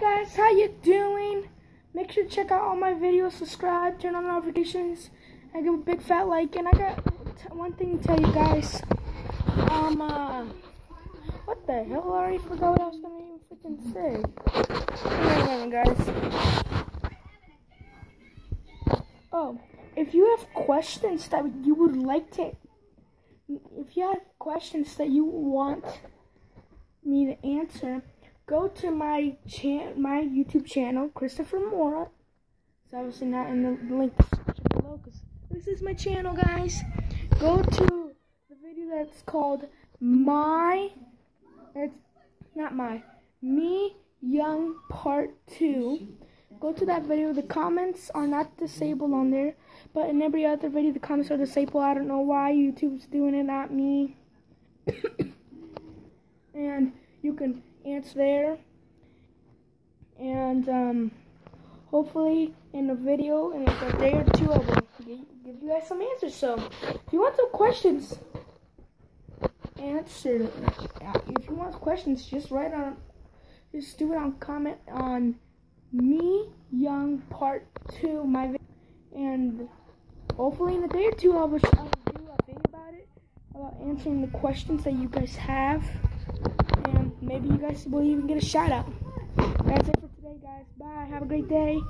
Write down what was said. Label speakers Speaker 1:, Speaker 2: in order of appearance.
Speaker 1: Guys, how you doing? Make sure to check out all my videos, subscribe, turn on notifications, and give a big fat like. And I got one thing to tell you guys. Um, uh, what the hell? I already forgot what I was gonna even freaking say. Wait a guys. Oh, if you have questions that you would like to, if you have questions that you want me to answer, go to my chan my YouTube channel, Christopher Mora. It's obviously not in the link description below because this is my channel, guys. Go to the video that's called My, it's not my, Me Young Part 2. Go to that video. The comments are not disabled on there, but in every other video, the comments are disabled. I don't know why YouTube's doing it, not me. and you can there. And um, hopefully in a video in like a day or two I will give you guys some answers. So if you want some questions answered, if you want questions, just write on, just do it on comment on me young part two my video. and hopefully in a day or two I will, I will do a video about it about answering the questions that you guys have maybe you guys will even get a shout out. That's it for today, guys. Bye. Have a great day.